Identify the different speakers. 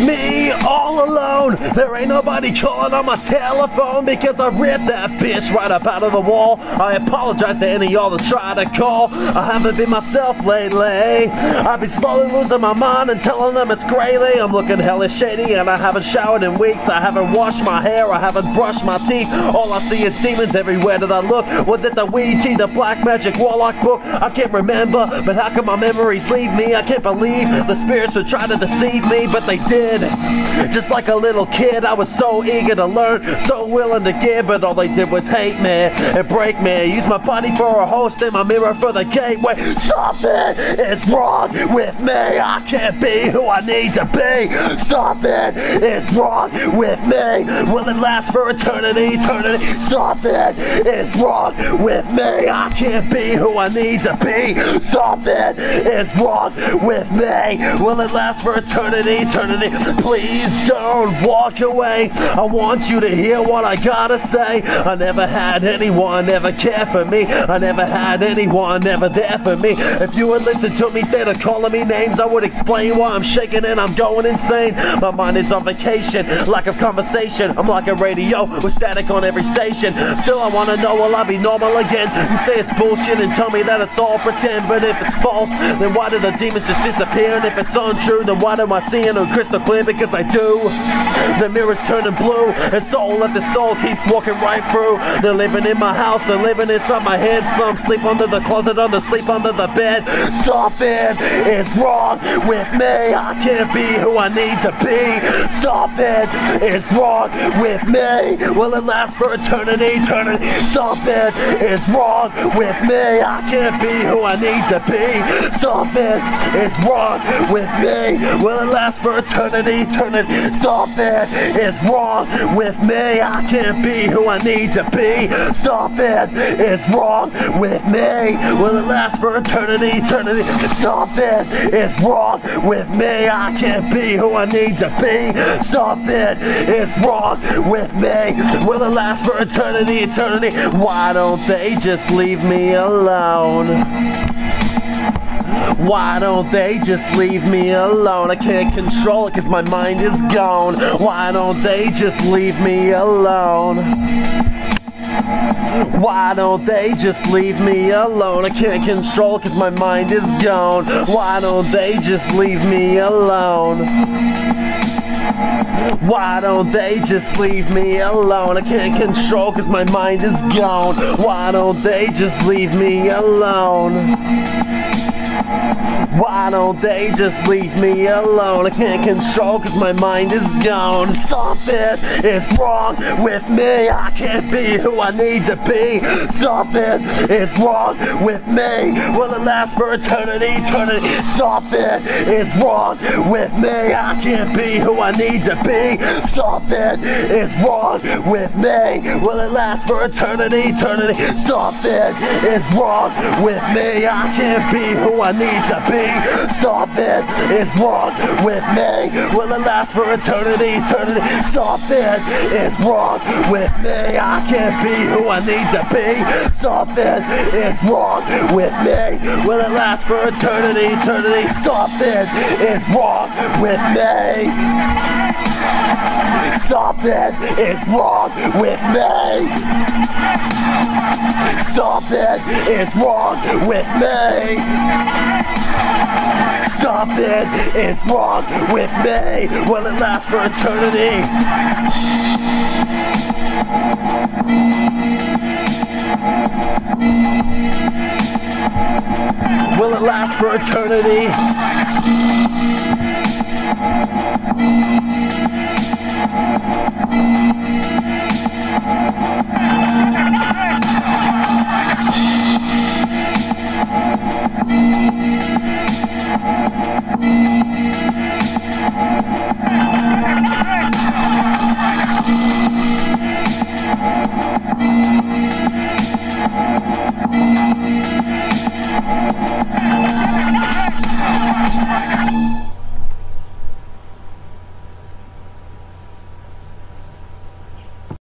Speaker 1: me there ain't nobody calling on my telephone because I ripped that bitch right up out of the wall. I apologize to any y'all that try to call. I haven't been myself lately. I've been slowly losing my mind and telling them it's grayly. I'm looking hella shady and I haven't showered in weeks. I haven't washed my hair, I haven't brushed my teeth. All I see is demons everywhere that I look. Was it the Ouija, the black magic warlock book? I can't remember, but how come my memories leave me? I can't believe the spirits would try to deceive me, but they did. Just like a little kid, I was so eager to learn, so willing to give, but all they did was hate me and break me. Use my body for a host and my mirror for the gateway. Something is wrong with me. I can't be who I need to be. Something is wrong with me. Will it last for eternity? Eternity. Something is wrong with me. I can't be who I need to be. Something is wrong with me. Will it last for eternity? Eternity. Please don't walk away. I want you to hear what I gotta say. I never had anyone ever care for me. I never had anyone ever there for me. If you would listen to me instead of calling me names, I would explain why I'm shaking and I'm going insane. My mind is on vacation, lack of conversation. I'm like a radio with static on every station. Still, I wanna know will I be normal again? You say it's bullshit and tell me that it's all pretend. But if it's false, then why do the demons just disappear? And if it's untrue, then why am I seeing them crystal clear? Because I do. The mirror's turning blue, and soul after soul keeps walking right through. They're living in my house, they're living inside my head. Some sleep under the closet, others sleep under the bed. Something is wrong with me. I can't be who I need to be. Something is wrong with me. Will it last for eternity? Eternity. Something is wrong with me. I can't be who I need to be. Something is wrong with me. Will it last for eternity? Eternity. Something is wrong with me. I can't be who I need to be. Something is wrong with me. Will it last for eternity? Eternity. Something is wrong with me. I can't be who I need to be. Something is wrong with me. Will it last for eternity? Eternity. Why don't they just leave me alone? Why don't they just leave me alone? I can't control it cause my mind is gone. Why don't they just leave me alone? Why don't they just leave me alone? I can't control cause my mind is gone. Why don't they just leave me alone? Why don't they just leave me alone? I can't control cause my mind is gone. Why don't they just leave me alone? Why don't they just leave me alone? I can't control cause my mind is gone. Something is wrong with me. I can't be who I need to be. Something is wrong with me. Will it last for eternity? Eternity. Something is wrong with me. I can't be who I need to be. Something is wrong with me. Will it last for eternity? Eternity. Something is wrong with me. I can't be who I need to be. Something is wrong with me. Will it last for eternity? Eternity. Something is wrong with me. I can't be who I need to be. Something is wrong with me. Will it last for eternity? Eternity. Something is wrong with me. Something is wrong with me. Something is wrong with me. Something is wrong with me. Will it last for eternity? Will it last for eternity?